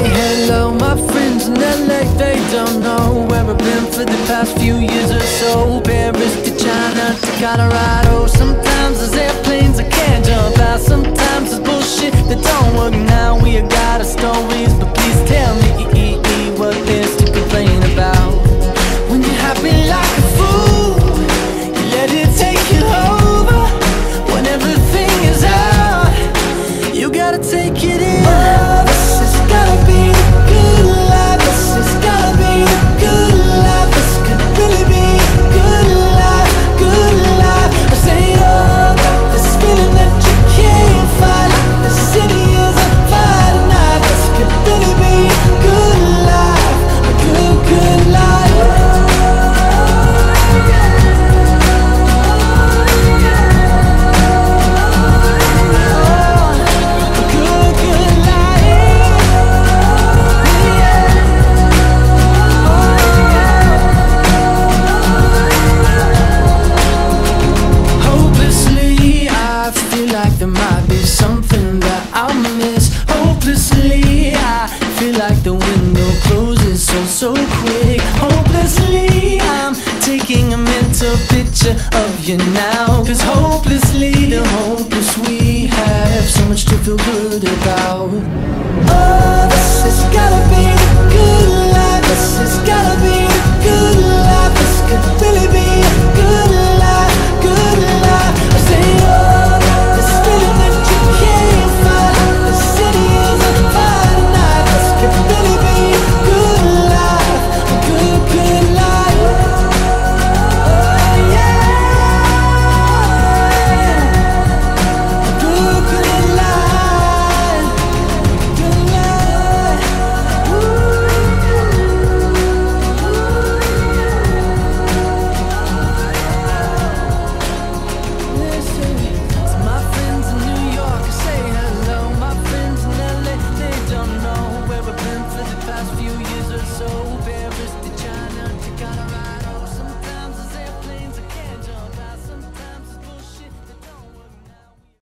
Say hello, my friends in LA, they don't know where I've been for the past few years or so. Paris to China to Colorado. Sometimes there's airplanes I can't jump out. Sometimes there's bullshit. That don't work now. We feel good about. Oh, this has gotta be the good life. This has